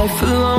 life alone